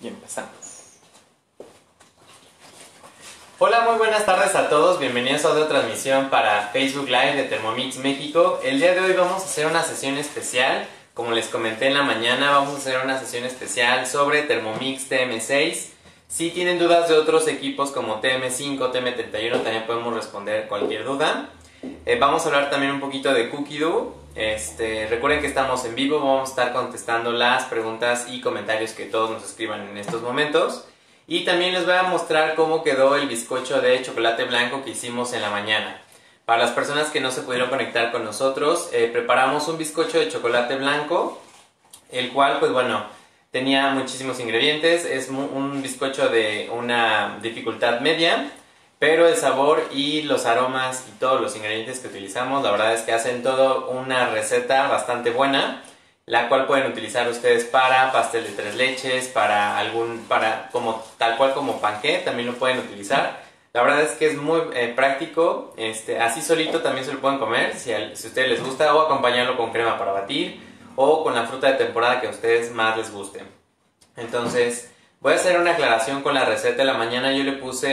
Y empezamos. Hola, muy buenas tardes a todos. Bienvenidos a otra transmisión para Facebook Live de Thermomix México. El día de hoy vamos a hacer una sesión especial. Como les comenté en la mañana, vamos a hacer una sesión especial sobre Thermomix TM6. Si tienen dudas de otros equipos como TM5, TM31, también podemos responder cualquier duda. Eh, vamos a hablar también un poquito de Cookie Este, recuerden que estamos en vivo, vamos a estar contestando las preguntas y comentarios que todos nos escriban en estos momentos. Y también les voy a mostrar cómo quedó el bizcocho de chocolate blanco que hicimos en la mañana. Para las personas que no se pudieron conectar con nosotros, eh, preparamos un bizcocho de chocolate blanco, el cual, pues bueno, tenía muchísimos ingredientes. Es un bizcocho de una dificultad media, pero el sabor y los aromas y todos los ingredientes que utilizamos, la verdad es que hacen todo una receta bastante buena la cual pueden utilizar ustedes para pastel de tres leches, para algún, para como tal cual como panqué, también lo pueden utilizar. La verdad es que es muy eh, práctico, este, así solito también se lo pueden comer, si, a, ustedes les gusta, o acompañarlo con crema para batir, o con la fruta de temporada que a ustedes más les guste. Entonces, voy a hacer una aclaración con la receta de la mañana, yo le puse,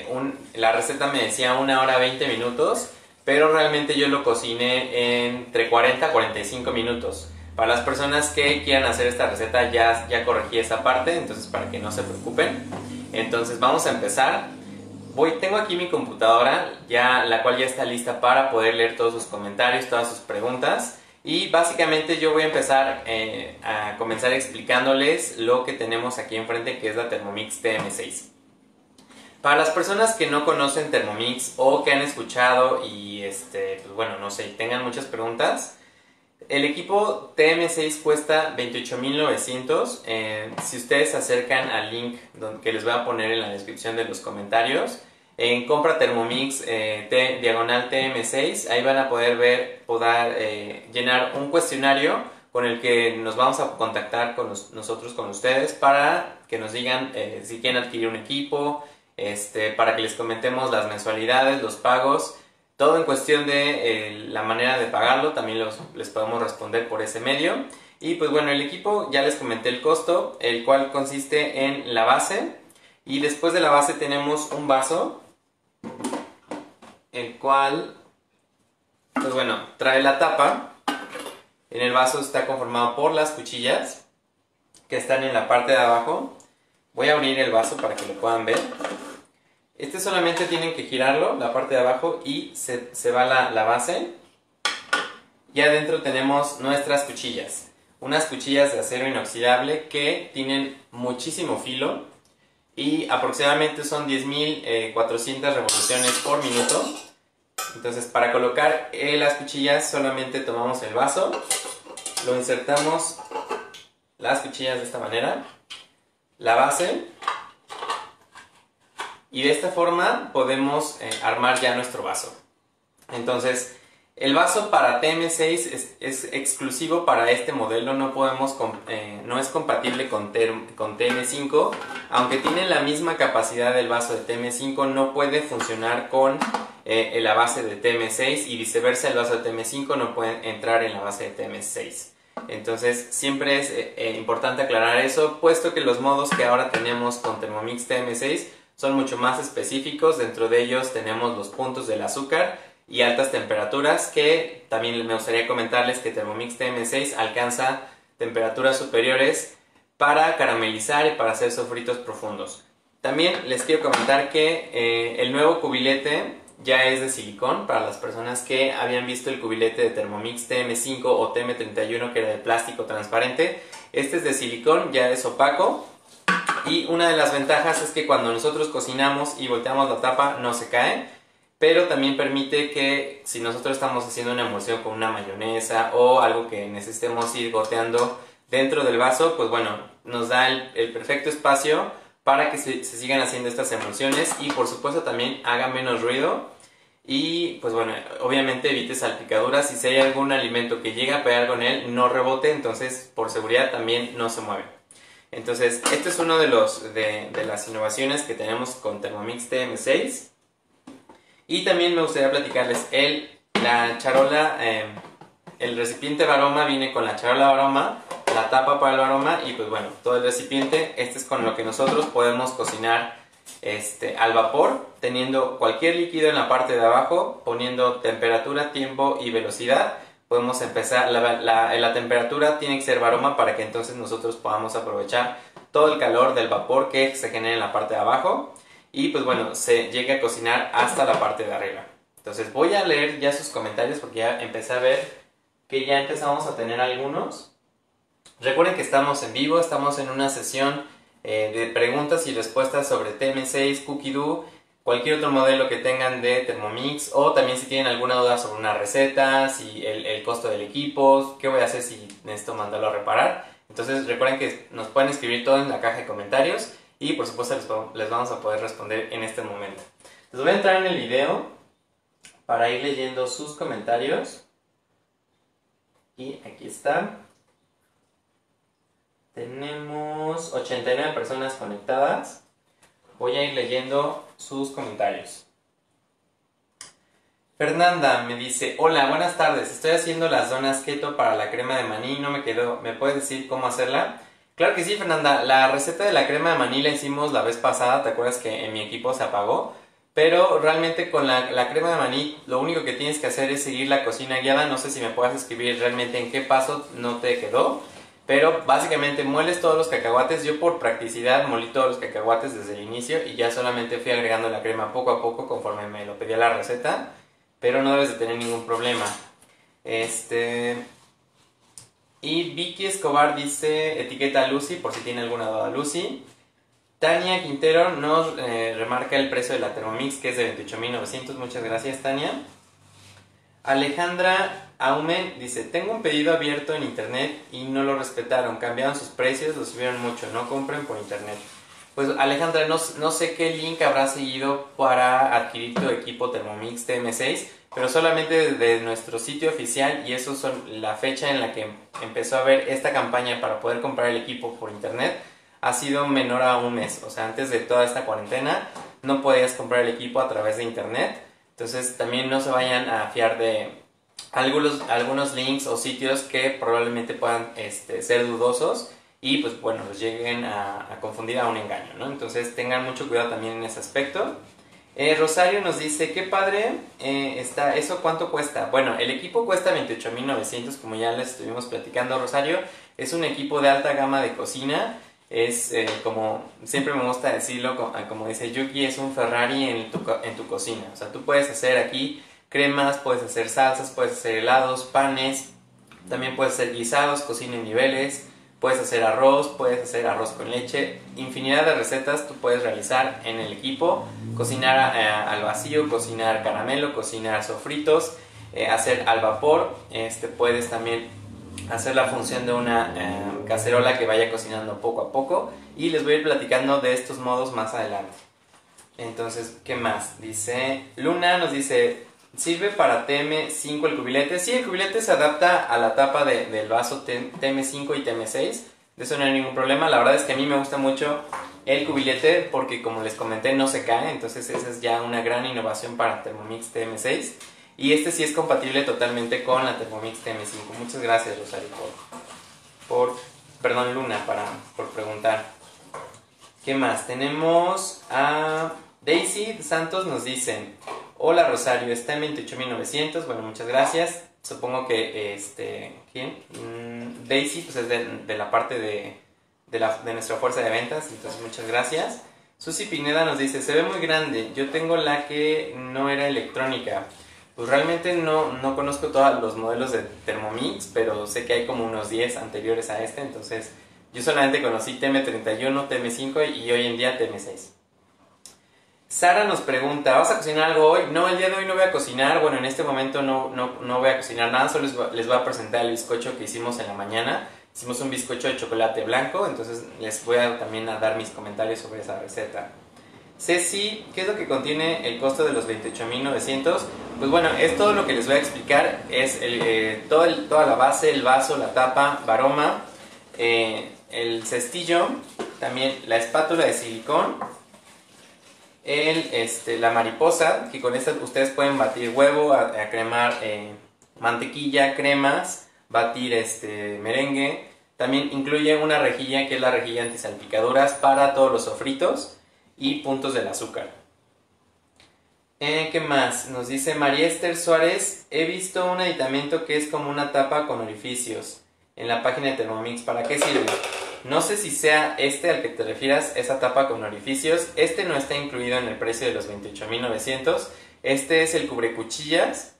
eh, un, la receta me decía una hora 20 minutos, pero realmente yo lo cociné entre 40 a 45 minutos. Para las personas que quieran hacer esta receta ya, ya corregí esa parte, entonces para que no se preocupen. Entonces vamos a empezar. Voy, tengo aquí mi computadora, ya, la cual ya está lista para poder leer todos sus comentarios, todas sus preguntas. Y básicamente yo voy a empezar eh, a comenzar explicándoles lo que tenemos aquí enfrente, que es la Thermomix TM6. Para las personas que no conocen Thermomix o que han escuchado y, este, pues bueno, no sé, tengan muchas preguntas, el equipo TM6 cuesta 28.900. Eh, si ustedes se acercan al link que les voy a poner en la descripción de los comentarios, en compra Thermomix eh, diagonal TM6, ahí van a poder ver, poder eh, llenar un cuestionario con el que nos vamos a contactar con nosotros, con ustedes, para que nos digan si quieren adquirir un equipo, este, para que les comentemos las mensualidades, los pagos todo en cuestión de eh, la manera de pagarlo, también les podemos responder por ese medio. Y pues bueno, el equipo ya les comenté el costo, el cual consiste en la base. Y después de la base tenemos un vaso, el cual, pues bueno, trae la tapa. En el vaso está conformado por las cuchillas que están en la parte de abajo. Voy a abrir el vaso para que lo puedan ver. Este solamente tienen que girarlo, la parte de abajo, y se, va la, la base. Y adentro tenemos nuestras cuchillas. Unas cuchillas de acero inoxidable que tienen muchísimo filo y aproximadamente son 10.400 eh, revoluciones por minuto. Entonces para colocar eh, las cuchillas solamente tomamos el vaso, lo insertamos las cuchillas de esta manera, la base y de esta forma podemos eh, armar ya nuestro vaso. Entonces, el vaso para TM6 es, exclusivo para este modelo, no, podemos, eh, no es compatible con, con TM5, aunque tiene la misma capacidad del vaso de TM5, no puede funcionar con eh, la base de TM6 y viceversa, el vaso de TM5 no puede entrar en la base de TM6. Entonces siempre es importante aclarar eso, puesto que los modos que ahora tenemos con Thermomix TM6 son mucho más específicos. Dentro de ellos tenemos los puntos del azúcar y altas temperaturas que también me gustaría comentarles que Thermomix TM6 alcanza temperaturas superiores para caramelizar y para hacer sofritos profundos. También les quiero comentar que eh, el nuevo cubilete ya es de silicón para las personas que habían visto el cubilete de Thermomix TM5 o TM31 que era de plástico transparente. Este es de silicón, ya es opaco y una de las ventajas es que cuando nosotros cocinamos y volteamos la tapa no se cae, pero también permite que si nosotros estamos haciendo una emulsión con una mayonesa o algo que necesitemos ir goteando dentro del vaso, pues bueno, nos da el, perfecto espacio para que se, sigan haciendo estas emulsiones y por supuesto también haga menos ruido y pues bueno, obviamente evite salpicaduras si hay algún alimento que llega a pegar con él no rebote, entonces por seguridad también no se mueve. Entonces, este es uno de, los, de, las innovaciones que tenemos con Thermomix TM6. Y también me gustaría platicarles el, la charola em, el recipiente baroma viene con la charola baroma, la tapa para el baroma y pues bueno, todo el recipiente, este es con lo que nosotros podemos cocinar este, al vapor, teniendo cualquier líquido en la parte de abajo, poniendo temperatura, tiempo y velocidad. Podemos empezar, la, la temperatura tiene que ser baroma para que entonces nosotros podamos aprovechar todo el calor del vapor que se genera en la parte de abajo y pues bueno, se llegue a cocinar hasta la parte de arriba. Entonces voy a leer ya sus comentarios porque ya empecé a ver que ya empezamos a tener algunos. Recuerden que estamos en vivo, estamos en una sesión eh, de preguntas y respuestas sobre TM6, Cookie cualquier otro modelo que tengan de Thermomix o también si tienen alguna duda sobre una receta, si el, el costo del equipo, qué voy a hacer si necesito mandarlo a reparar. Entonces recuerden que nos pueden escribir todo en la caja de comentarios y por supuesto les, vamos a poder responder en este momento. Les voy a entrar en el video para ir leyendo sus comentarios. Y aquí está. Tenemos 89 personas conectadas. Voy a ir leyendo sus comentarios. Fernanda me dice, hola, buenas tardes, estoy haciendo las donas keto para la crema de maní, no me quedó, ¿me puedes decir cómo hacerla? Claro que sí, Fernanda. La receta de la crema de maní la hicimos la vez pasada. ¿Te acuerdas que en mi equipo se apagó? Pero realmente con la, crema de maní lo único que tienes que hacer es seguir la cocina guiada. No sé si me puedas escribir realmente en qué paso no te quedó. Pero básicamente mueles todos los cacahuates. Yo por practicidad molí todos los cacahuates desde el inicio y ya solamente fui agregando la crema poco a poco conforme me lo pedía la receta. Pero no debes de tener ningún problema. Este, y Vicky Escobar dice, etiqueta Lucy por si tiene alguna duda Lucy. Tania Quintero nos eh, remarca el precio de la Thermomix que es de 28.900. Muchas gracias Tania. Alejandra Aume dice, tengo un pedido abierto en internet y no lo respetaron. Cambiaron sus precios, lo subieron mucho. No compren por internet. Pues Alejandra, no, no sé qué link habrá seguido para adquirir tu equipo Thermomix TM6 pero solamente de nuestro sitio oficial y eso son la fecha en la que empezó a ver esta campaña para poder comprar el equipo por internet ha sido menor a un mes. O sea, antes de toda esta cuarentena no podías comprar el equipo a través de internet. Entonces también no se vayan a fiar de algunos, algunos links o sitios que probablemente puedan este, ser dudosos y pues bueno, los lleguen a, a confundir a un engaño, ¿no? Entonces tengan mucho cuidado también en ese aspecto. Eh, Rosario nos dice, qué padre eh, está, ¿eso cuánto cuesta? Bueno, el equipo cuesta 28.900, como ya les estuvimos platicando, Rosario. Es un equipo de alta gama de cocina. Es eh, como, siempre me gusta decirlo, como, dice Yuki, es un Ferrari en tu, en tu cocina. O sea, tú puedes hacer aquí cremas, puedes hacer salsas, puedes hacer helados, panes, también puedes hacer guisados, cocina en niveles, Puedes hacer arroz, puedes hacer arroz con leche, infinidad de recetas tú puedes realizar en el equipo, cocinar eh, al vacío, cocinar caramelo, cocinar sofritos, eh, hacer al vapor, este, puedes también hacer la función de una eh, cacerola que vaya cocinando poco a poco y les voy a ir platicando de estos modos más adelante. Entonces, ¿qué más? Dice, Luna nos dice, ¿Sirve para TM5 el cubilete? Sí, el cubilete se adapta a la tapa del vaso TM5 y TM6. De eso no hay ningún problema. La verdad es que a mí me gusta mucho el cubilete porque como les comenté no se cae. Entonces esa es ya una gran innovación para Thermomix TM6. Y este sí es compatible totalmente con la Thermomix TM5. Muchas gracias Rosario por, por perdón Luna para, por preguntar. ¿Qué más? Tenemos a Daisy Santos nos dicen Hola Rosario, está en 28.900. Bueno, muchas gracias. Supongo que, este, ¿quién? Mm, Daisy, pues es de, la parte de, de, nuestra fuerza de ventas, entonces muchas gracias. Susi Pineda nos dice, se ve muy grande, yo tengo la que no era electrónica. Pues realmente no, no conozco todos los modelos de Thermomix, pero sé que hay como unos 10 anteriores a este, entonces yo solamente conocí TM31, TM5 y hoy en día TM6. Sara nos pregunta, ¿vas a cocinar algo hoy? No, el día de hoy no voy a cocinar. Bueno, en este momento no, no, voy a cocinar nada, solo les voy, a presentar el bizcocho que hicimos en la mañana. Hicimos un bizcocho de chocolate blanco, entonces les voy a también a dar mis comentarios sobre esa receta. Ceci, ¿qué es lo que contiene el costo de los 28.900? Pues bueno, es todo lo que les voy a explicar. Es el, eh, toda la base, el vaso, la tapa, varoma, eh, el cestillo, también la espátula de silicón el, este, la mariposa, que con esta ustedes pueden batir huevo, a, cremar eh, mantequilla, cremas, batir este merengue. También incluye una rejilla que es la rejilla antisalpicaduras para todos los sofritos y puntos del azúcar. Eh, ¿Qué más? Nos dice María Esther Suárez, he visto un aditamento que es como una tapa con orificios en la página de Thermomix. ¿Para qué sirve? No sé si sea este al que te refieras, esa tapa con orificios. Este no está incluido en el precio de los 28.900. Este es el cubre cuchillas.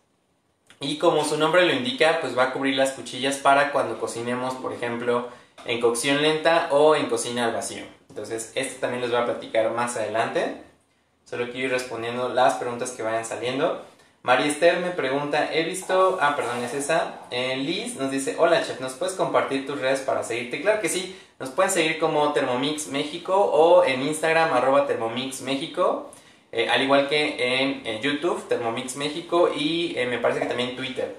Y como su nombre lo indica, pues va a cubrir las cuchillas para cuando cocinemos, por ejemplo, en cocción lenta o en cocina al vacío. Entonces, este también les voy a platicar más adelante. Solo quiero ir respondiendo las preguntas que vayan saliendo. María Esther me pregunta, he visto, ah, perdón, es esa. Eh, Liz nos dice, hola chef, ¿nos puedes compartir tus redes para seguirte? Claro que sí, nos pueden seguir como Thermomix México o en Instagram arroba Thermomix México, eh, al igual que en, YouTube Thermomix México y eh, me parece que también Twitter.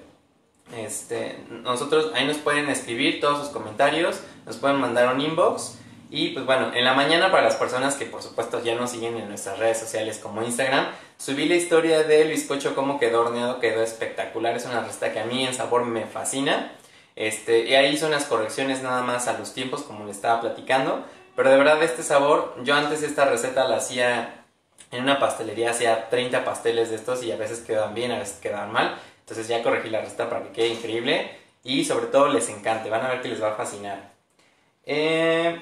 Este, nosotros ahí nos pueden escribir todos sus comentarios, nos pueden mandar un inbox y pues bueno, en la mañana para las personas que por supuesto ya nos siguen en nuestras redes sociales como Instagram, subí la historia del bizcocho como quedó horneado, quedó espectacular, es una receta que a mí en sabor me fascina. Este, y ahí hice unas correcciones nada más a los tiempos como le estaba platicando, pero de verdad este sabor, yo antes esta receta la hacía en una pastelería, hacía 30 pasteles de estos y a veces quedaban bien, a veces quedaban mal, entonces ya corregí la receta para que quede increíble y sobre todo les encante, van a ver que les va a fascinar. Eh,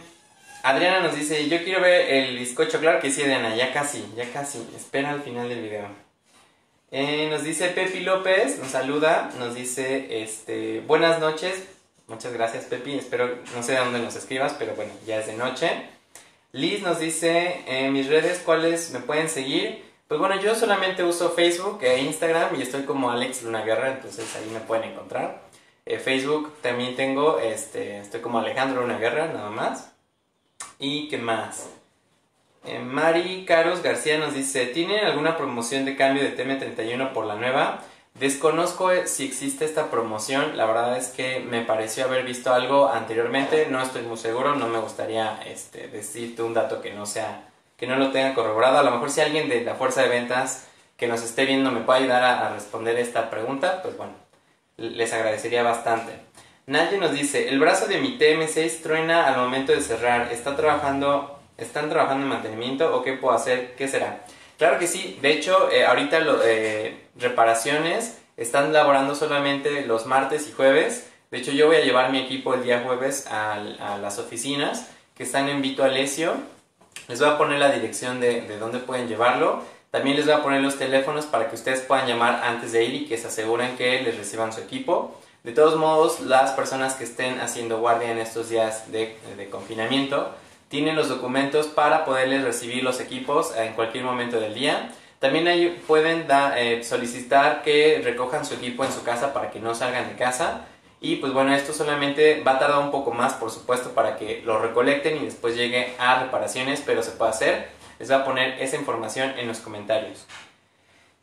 Adriana nos dice, yo quiero ver el bizcocho, claro que sí, Adriana, ya casi, ya casi, espera al final del video. Eh, nos dice Pepi López, nos saluda, nos dice, este, buenas noches, muchas gracias Pepi, espero, no sé de dónde nos escribas, pero bueno, ya es de noche. Liz nos dice, en mis redes, ¿cuáles me pueden seguir? Pues bueno, yo solamente uso Facebook e Instagram y estoy como Alex Luna Guerra, entonces ahí me pueden encontrar. Eh, Facebook también tengo, este, estoy como Alejandro Luna Guerra, nada más. ¿Y qué más? Eh, Mari Caros García nos dice, ¿tienen alguna promoción de cambio de TM31 por la nueva? Desconozco eh, si existe esta promoción, la verdad es que me pareció haber visto algo anteriormente, no estoy muy seguro, no me gustaría este, decirte un dato que no sea, que no lo tenga corroborado, a lo mejor si alguien de la fuerza de ventas que nos esté viendo me puede ayudar a responder esta pregunta, pues bueno, les agradecería bastante. Nadie nos dice, el brazo de mi TM6 truena al momento de cerrar, ¿está trabajando, ¿están trabajando en mantenimiento o qué puedo hacer? ¿Qué será? Claro que sí, de hecho eh, ahorita eh, reparaciones están laborando solamente los martes y jueves, de hecho yo voy a llevar mi equipo el día jueves a, las oficinas que están en Vito Alesio, les voy a poner la dirección de, de dónde pueden llevarlo, también les voy a poner los teléfonos para que ustedes puedan llamar antes de ir y que se aseguren que les reciban su equipo. De todos modos, las personas que estén haciendo guardia en estos días de, confinamiento tienen los documentos para poderles recibir los equipos en cualquier momento del día. También pueden eh, solicitar que recojan su equipo en su casa para que no salgan de casa. Y pues bueno, esto solamente va a tardar un poco más, por supuesto, para que lo recolecten y después llegue a reparaciones, pero se puede hacer. Les voy a poner esa información en los comentarios.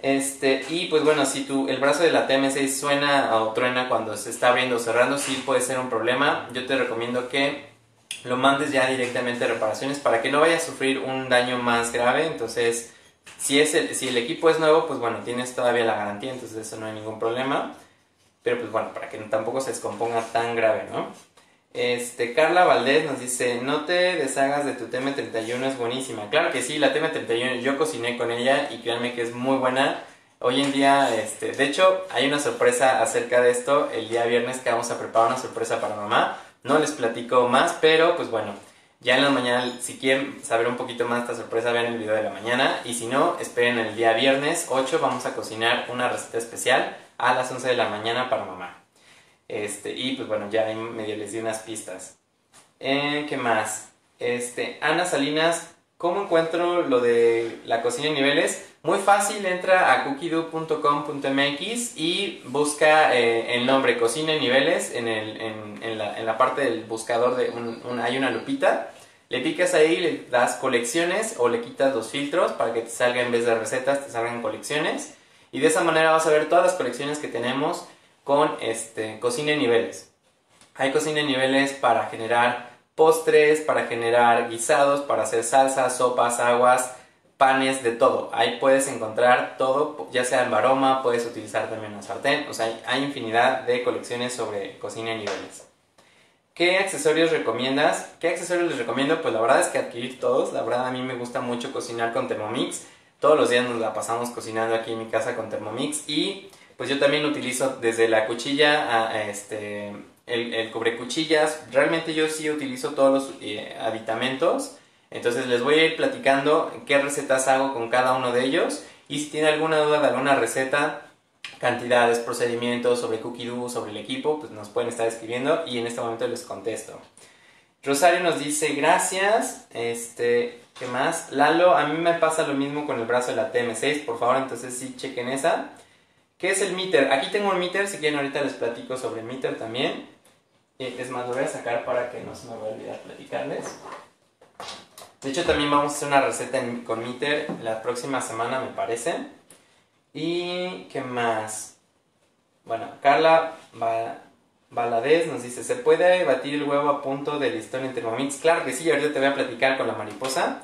Este, y pues bueno, si tu, el brazo de la TM6 suena o truena cuando se está abriendo o cerrando, sí puede ser un problema. Yo te recomiendo que lo mandes ya directamente a reparaciones para que no vaya a sufrir un daño más grave. Entonces, si, es el, si el equipo es nuevo, pues bueno, tienes todavía la garantía, entonces eso no hay ningún problema. Pero pues bueno, para que tampoco se descomponga tan grave, ¿no? Este, Carla Valdés nos dice, no te deshagas de tu TM31, es buenísima. Claro que sí, la TM31, yo cociné con ella y créanme que es muy buena. Hoy en día, este, de hecho, hay una sorpresa acerca de esto el día viernes que vamos a preparar una sorpresa para mamá. No les platico más, pero pues bueno, ya en la mañana, si quieren saber un poquito más de esta sorpresa, vean el video de la mañana. Y si no, esperen el día viernes 8, vamos a cocinar una receta especial a las 11 de la mañana para mamá. Este, y pues bueno, ya medio les di unas pistas. Eh, ¿Qué más? Este, Ana Salinas, ¿cómo encuentro lo de la cocina en niveles? Muy fácil, entra a cookiedo.com.mx y busca eh, el nombre cocina en niveles en, el, en, la, en, la, parte del buscador de un, hay una lupita. Le picas ahí, le das colecciones o le quitas los filtros para que te salga en vez de recetas, te salgan colecciones. Y de esa manera vas a ver todas las colecciones que tenemos con este, cocina en niveles. Hay cocina en niveles para generar postres, para generar guisados, para hacer salsas, sopas, aguas, panes de todo. Ahí puedes encontrar todo, ya sea en baroma, puedes utilizar también una sartén, o sea, hay infinidad de colecciones sobre cocina y niveles. ¿Qué accesorios recomiendas? ¿Qué accesorios les recomiendo? Pues la verdad es que adquirir todos. La verdad a mí me gusta mucho cocinar con Thermomix. Todos los días nos la pasamos cocinando aquí en mi casa con Thermomix. Y pues yo también utilizo desde la cuchilla a este, el, el cubre cuchillas. Realmente yo sí utilizo todos los eh, aditamentos. Entonces les voy a ir platicando qué recetas hago con cada uno de ellos. Y si tienen alguna duda de alguna receta, cantidades, procedimientos sobre Cookie sobre el equipo, pues nos pueden estar escribiendo y en este momento les contesto. Rosario nos dice, gracias, este, ¿qué más? Lalo, a mí me pasa lo mismo con el brazo de la TM6, por favor, entonces sí chequen esa. ¿Qué es el meter? Aquí tengo un meter, si quieren ahorita les platico sobre el meter también. Es más, lo voy a sacar para que no se me vaya a olvidar platicarles. De hecho, también vamos a hacer una receta con meter la próxima semana, me parece. Y qué más. Bueno, Carla Baladez nos dice, ¿se puede batir el huevo a punto de listón en Thermomix? Claro que sí, ahorita te voy a platicar con la mariposa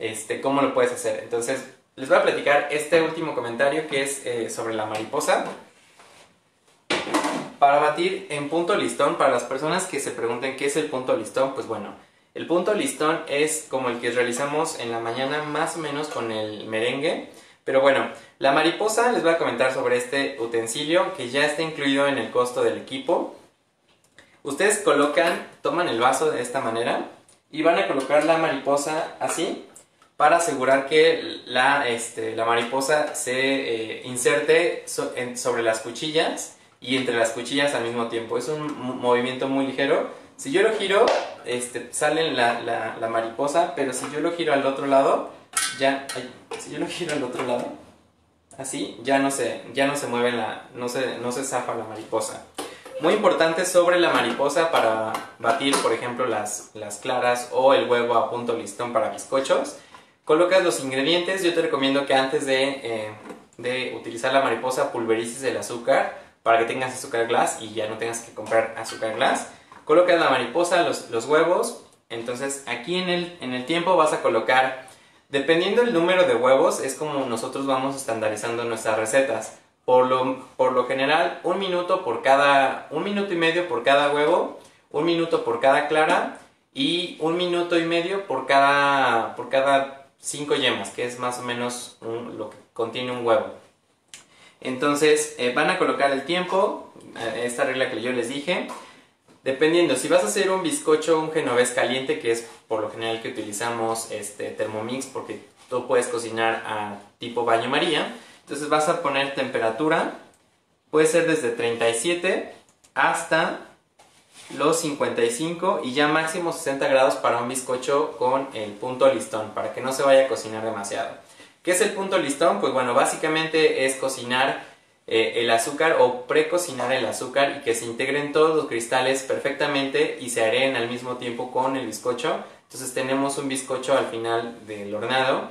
este, cómo lo puedes hacer. Entonces, les voy a platicar este último comentario que es eh, sobre la mariposa. Para batir en punto listón, para las personas que se pregunten qué es el punto listón, pues bueno, el punto listón es como el que realizamos en la mañana más o menos con el merengue. Pero bueno, la mariposa les voy a comentar sobre este utensilio que ya está incluido en el costo del equipo. Ustedes colocan, toman el vaso de esta manera y van a colocar la mariposa así para asegurar que la, este, la mariposa se eh, inserte sobre las cuchillas y entre las cuchillas al mismo tiempo. Es un movimiento muy ligero. Si yo lo giro, este, sale la, la mariposa, pero si yo lo giro al otro lado, ya, si yo lo giro al otro lado, así, ya no se, ya no se mueve la, no se, no se zafa la mariposa. Muy importante sobre la mariposa para batir, por ejemplo, las, las claras o el huevo a punto listón para bizcochos. Colocas los ingredientes, yo te recomiendo que antes de, eh, de utilizar la mariposa pulverices el azúcar para que tengas azúcar glass y ya no tengas que comprar azúcar glass. Colocas la mariposa, los, los huevos, entonces aquí en el, en el tiempo vas a colocar Dependiendo del número de huevos es como nosotros vamos estandarizando nuestras recetas. Por lo, por lo general, un minuto por cada, un minuto y medio por cada huevo, un minuto por cada clara y un minuto y medio por cada, por cada cinco yemas, que es más o menos lo que contiene un huevo. Entonces eh, van a colocar el tiempo, eh, esta regla que yo les dije, Dependiendo, si vas a hacer un bizcocho, un genovés caliente, que es por lo general que utilizamos este Thermomix, porque tú puedes cocinar a tipo baño María, entonces vas a poner temperatura, puede ser desde 37 hasta los 55 y ya máximo 60 grados para un bizcocho con el punto listón, para que no se vaya a cocinar demasiado. ¿Qué es el punto listón? Pues bueno, básicamente es cocinar eh, el azúcar o precocinar el azúcar y que se integren todos los cristales perfectamente y se areen al mismo tiempo con el bizcocho. Entonces tenemos un bizcocho al final del hornado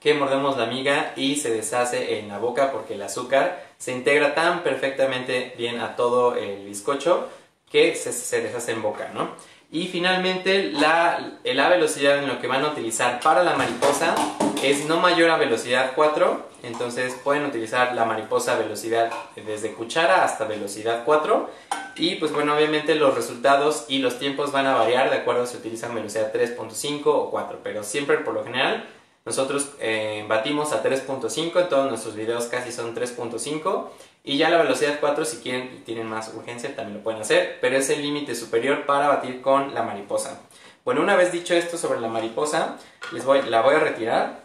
que mordemos la miga y se deshace en la boca porque el azúcar se integra tan perfectamente bien a todo el bizcocho que se, se deshace en boca, ¿no? Y finalmente la, la velocidad en lo que van a utilizar para la mariposa es no mayor a velocidad 4, entonces pueden utilizar la mariposa velocidad desde cuchara hasta velocidad 4 y pues bueno obviamente los resultados y los tiempos van a variar de acuerdo si utilizan velocidad 3.5 o 4, pero siempre por lo general nosotros eh, batimos a 3.5, en todos nuestros videos casi son 3.5 y ya la velocidad 4 si quieren tienen más urgencia también lo pueden hacer, pero es el límite superior para batir con la mariposa. Bueno, una vez dicho esto sobre la mariposa, les voy, la voy a retirar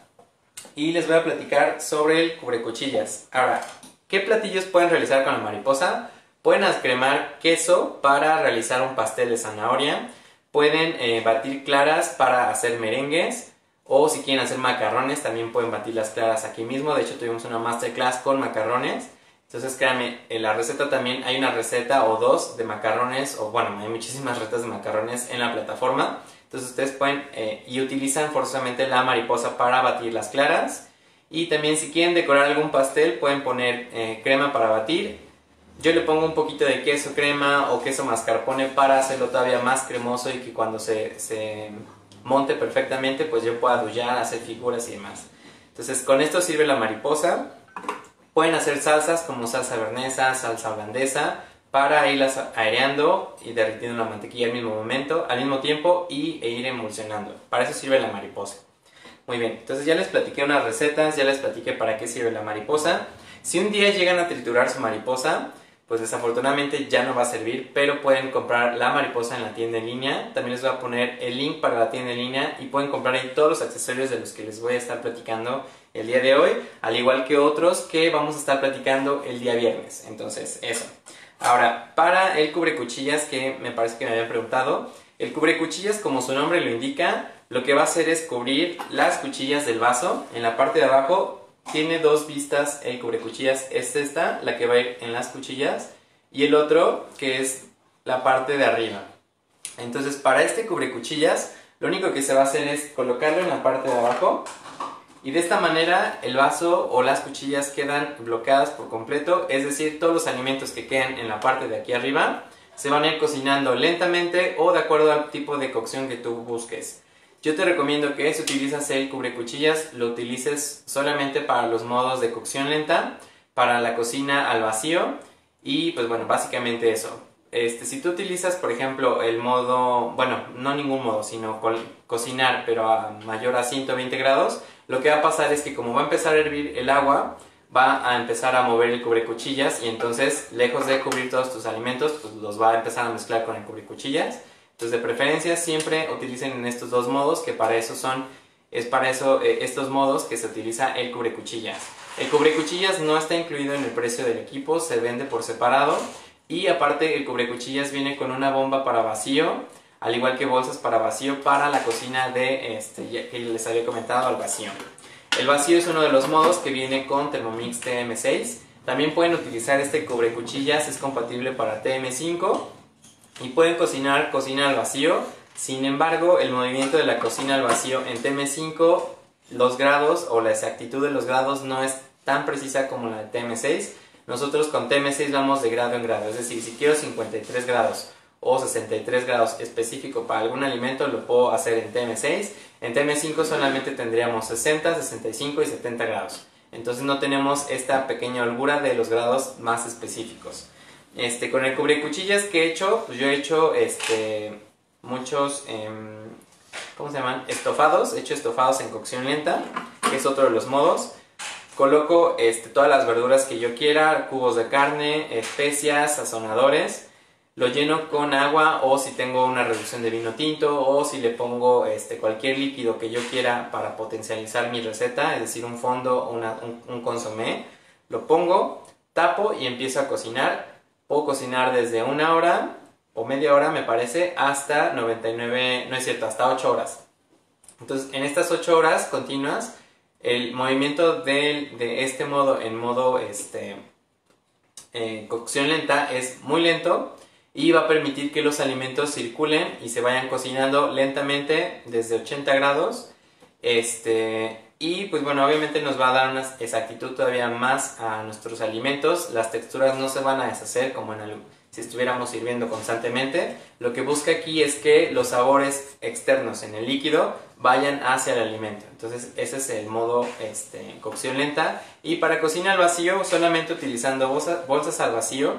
y les voy a platicar sobre el cubrecuchillas. Ahora, ¿qué platillos pueden realizar con la mariposa? Pueden cremar queso para realizar un pastel de zanahoria, pueden eh, batir claras para hacer merengues, o si quieren hacer macarrones, también pueden batir las claras aquí mismo. De hecho, tuvimos una masterclass con macarrones. Entonces, créanme, en la receta también hay una receta o dos de macarrones, o bueno, hay muchísimas recetas de macarrones en la plataforma. Entonces, ustedes pueden eh, y utilizan forzosamente la mariposa para batir las claras. Y también, si quieren decorar algún pastel, pueden poner eh, crema para batir. Yo le pongo un poquito de queso crema o queso mascarpone para hacerlo todavía más cremoso y que cuando se monte perfectamente, pues yo puedo adullar, hacer figuras y demás. Entonces con esto sirve la mariposa. Pueden hacer salsas como salsa bernesa, salsa holandesa, para irlas aireando y derritiendo la mantequilla al mismo momento, al mismo tiempo y, e ir emulsionando. Para eso sirve la mariposa. Muy bien, entonces ya les platiqué unas recetas, ya les platiqué para qué sirve la mariposa. Si un día llegan a triturar su mariposa, pues desafortunadamente ya no va a servir, pero pueden comprar la mariposa en la tienda en línea. También les voy a poner el link para la tienda en línea y pueden comprar ahí todos los accesorios de los que les voy a estar platicando el día de hoy, al igual que otros que vamos a estar platicando el día viernes. Entonces, eso. Ahora, para el cubre cuchillas que me parece que me habían preguntado, el cubre cuchillas como su nombre lo indica, lo que va a hacer es cubrir las cuchillas del vaso en la parte de abajo tiene dos vistas el cubrecuchillas. Es esta, la que va a ir en las cuchillas, y el otro, que es la parte de arriba. Entonces, para este cubrecuchillas, lo único que se va a hacer es colocarlo en la parte de abajo. Y de esta manera el vaso o las cuchillas quedan bloqueadas por completo, es decir, todos los alimentos que quedan en la parte de aquí arriba se van a ir cocinando lentamente o de acuerdo al tipo de cocción que tú busques. Yo te recomiendo que si utilizas el cubrecuchillas lo utilices solamente para los modos de cocción lenta, para la cocina al vacío y pues bueno, básicamente eso. Este, si tú utilizas por ejemplo el modo, bueno, no ningún modo, sino cocinar pero a mayor a 120 grados, lo que va a pasar es que como va a empezar a hervir el agua, va a empezar a mover el cubrecuchillas y entonces lejos de cubrir todos tus alimentos, pues los va a empezar a mezclar con el cubrecuchillas entonces, de preferencia, siempre utilicen en estos dos modos, que para eso son, es para eso eh, estos modos que se utiliza el cubrecuchillas. El cubrecuchillas no está incluido en el precio del equipo, se vende por separado. Y aparte, el cubrecuchillas viene con una bomba para vacío, al igual que bolsas para vacío para la cocina de este, que les había comentado al vacío. El vacío es uno de los modos que viene con Thermomix TM6. También pueden utilizar este cubrecuchillas, es compatible para TM5 y pueden cocinar cocina al vacío. Sin embargo, el movimiento de la cocina al vacío en TM5, los grados o la exactitud de los grados no es tan precisa como la de TM6. Nosotros con TM6 vamos de grado en grado, es decir, si quiero 53 grados o 63 grados específico para algún alimento, lo puedo hacer en TM6. En TM5 solamente tendríamos 60, 65 y 70 grados. Entonces no tenemos esta pequeña holgura de los grados más específicos. Este, con el cuchillas que he hecho, pues yo he hecho este, muchos, em, ¿cómo se llaman? Estofados, he hecho estofados en cocción lenta, que es otro de los modos. Coloco este, todas las verduras que yo quiera, cubos de carne, especias, sazonadores. Lo lleno con agua o si tengo una reducción de vino tinto o si le pongo este, cualquier líquido que yo quiera para potencializar mi receta, es decir, un fondo o un, un consomé. Lo pongo, tapo y empiezo a cocinar Puedo cocinar desde una hora o media hora, me parece, hasta 99, no es cierto, hasta 8 horas. Entonces, en estas 8 horas continuas, el movimiento de, este modo en modo este, eh, cocción lenta es muy lento y va a permitir que los alimentos circulen y se vayan cocinando lentamente desde 80 grados. Este, y pues bueno, obviamente nos va a dar una exactitud todavía más a nuestros alimentos. Las texturas no se van a deshacer como en el, si estuviéramos sirviendo constantemente. Lo que busca aquí es que los sabores externos en el líquido vayan hacia el alimento. Entonces ese es el modo este, cocción lenta. Y para cocina al vacío, solamente utilizando bolsas al vacío,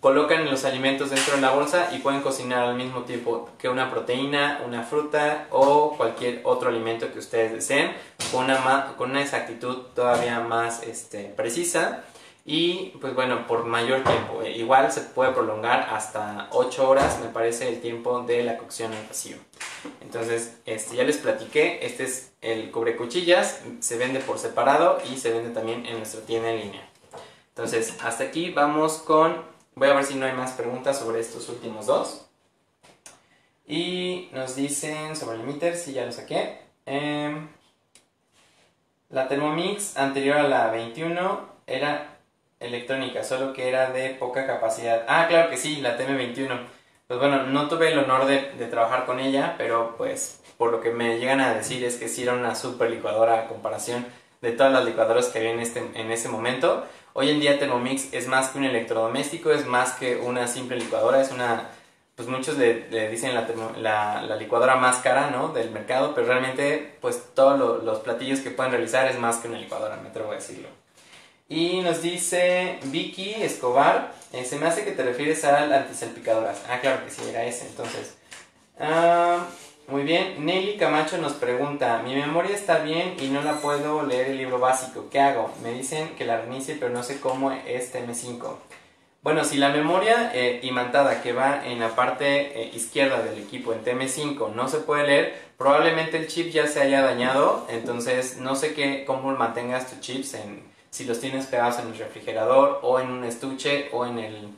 colocan los alimentos dentro de la bolsa y pueden cocinar al mismo tiempo que una proteína, una fruta o cualquier otro alimento que ustedes deseen con una, con una exactitud todavía más este, precisa y pues bueno, por mayor tiempo. Eh, igual se puede prolongar hasta 8 horas, me parece el tiempo de la cocción al vacío. Entonces, este, ya les platiqué, este es el cubre cuchillas, se vende por separado y se vende también en nuestra tienda en línea. Entonces, hasta aquí vamos con Voy a ver si no hay más preguntas sobre estos últimos dos. Y nos dicen sobre el meter, si ya lo saqué. Em, la Thermomix anterior a la 21 era electrónica, solo que era de poca capacidad. Ah, claro que sí, la TM21. Pues bueno, no tuve el honor de, de, trabajar con ella, pero pues por lo que me llegan a decir es que sí era una super licuadora a comparación de todas las licuadoras que había en, este, en ese momento. Hoy en día Thermomix es más que un electrodoméstico, es más que una simple licuadora, es una pues muchos le, dicen la, la, licuadora más cara, ¿no? Del mercado, pero realmente, pues todos los platillos que pueden realizar es más que una licuadora, me atrevo a decirlo. Y nos dice Vicky Escobar, eh, se me hace que te refieres al antisalpicadoras. Ah, claro que sí, era ese, entonces. Ah, muy bien, Nelly Camacho nos pregunta, mi memoria está bien y no la puedo leer el libro básico, ¿qué hago? Me dicen que la reinicie, pero no sé cómo es TM5. Bueno, si la memoria eh, imantada que va en la parte eh, izquierda del equipo en TM5 no se puede leer, probablemente el chip ya se haya dañado, entonces no sé qué, cómo mantengas tus chips en si los tienes pegados en el refrigerador o en un estuche o en, el,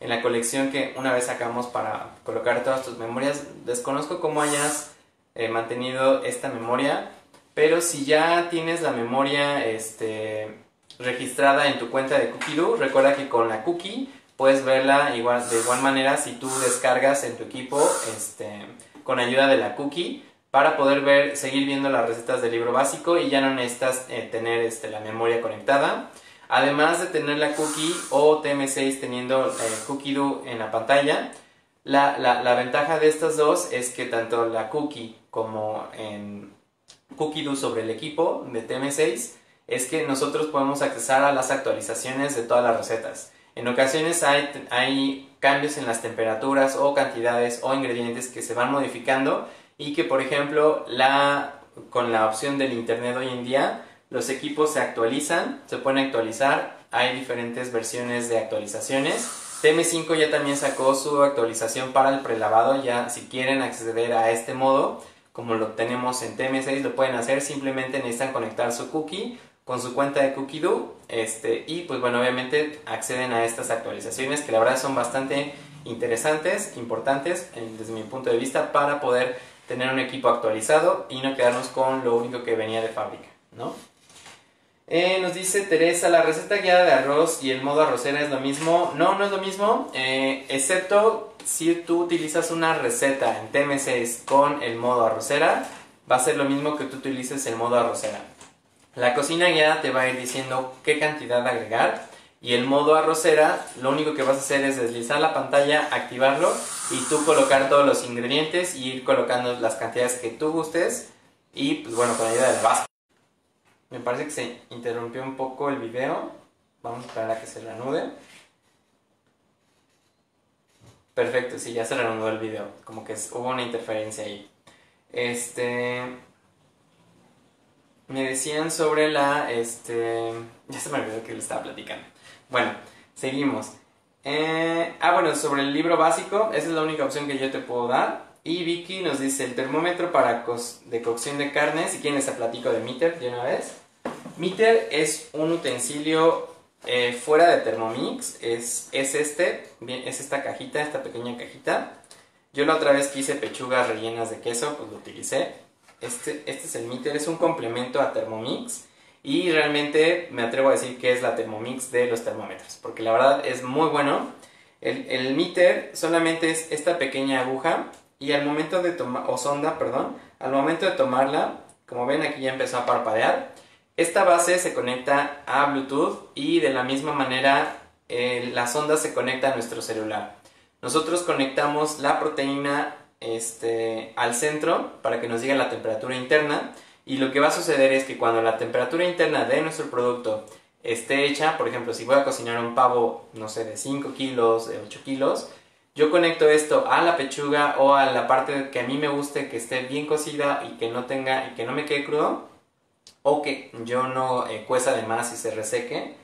en la colección que una vez sacamos para colocar todas tus memorias. Desconozco cómo hayas eh, mantenido esta memoria, pero si ya tienes la memoria este, registrada en tu cuenta de CookieDo, recuerda que con la cookie puedes verla igual, de igual manera si tú descargas en tu equipo este, con ayuda de la cookie para poder ver, seguir viendo las recetas del libro básico y ya no necesitas eh, tener este, la memoria conectada. Además de tener la cookie o TM6 teniendo eh, cookie do en la pantalla, la, la, ventaja de estas dos es que tanto la cookie como en cookie do sobre el equipo de TM6 es que nosotros podemos accesar a las actualizaciones de todas las recetas. En ocasiones hay, hay cambios en las temperaturas o cantidades o ingredientes que se van modificando y que por ejemplo la, con la opción del internet hoy en día los equipos se actualizan, se pueden actualizar, hay diferentes versiones de actualizaciones. TM5 ya también sacó su actualización para el prelavado, ya si quieren acceder a este modo, como lo tenemos en TM6, lo pueden hacer, simplemente necesitan conectar su cookie con su cuenta de CookieDo este, y pues bueno, obviamente acceden a estas actualizaciones que la verdad son bastante interesantes, importantes desde mi punto de vista para poder tener un equipo actualizado y no quedarnos con lo único que venía de fábrica, ¿no? Eh, nos dice Teresa, la receta guiada de arroz y el modo arrocera es lo mismo. No, no es lo mismo, eh, excepto si tú utilizas una receta en TM6 con el modo arrocera, va a ser lo mismo que tú utilices el modo arrocera. La cocina guiada te va a ir diciendo qué cantidad agregar y el modo arrocera, lo único que vas a hacer es deslizar la pantalla, activarlo y tú colocar todos los ingredientes y ir colocando las cantidades que tú gustes y pues bueno, con ayuda del básquet. Me parece que se interrumpió un poco el video. Vamos a esperar a que se reanude. Perfecto, sí, ya se reanudó el video. Como que hubo una interferencia ahí. Este... Me decían sobre la... Este... Ya se me olvidó que le estaba platicando. Bueno, seguimos. Eh, ah, bueno, sobre el libro básico, esa es la única opción que yo te puedo dar. Y Vicky nos dice el termómetro para de cocción de carne. Si quieren, les platico de Meter de una vez. Meter es un utensilio eh, fuera de Thermomix. Es, es este, es esta cajita, esta pequeña cajita. Yo la otra vez que hice pechugas rellenas de queso, pues lo utilicé. Este, este es el Meter, es un complemento a Thermomix. Y realmente me atrevo a decir que es la Thermomix de los termómetros, porque la verdad es muy bueno. El, el meter solamente es esta pequeña aguja y al momento de tomar, o sonda, perdón, al momento de tomarla, como ven aquí ya empezó a parpadear, esta base se conecta a Bluetooth y de la misma manera eh, la sonda se conecta a nuestro celular. Nosotros conectamos la proteína este, al centro para que nos diga la temperatura interna y lo que va a suceder es que cuando la temperatura interna de nuestro producto esté hecha, por ejemplo, si voy a cocinar un pavo, no sé, de 5 kilos, de 8 kilos, yo conecto esto a la pechuga o a la parte que a mí me guste, que esté bien cocida y que no tenga, y que no me quede crudo, o que yo no eh, cueza de más y se reseque.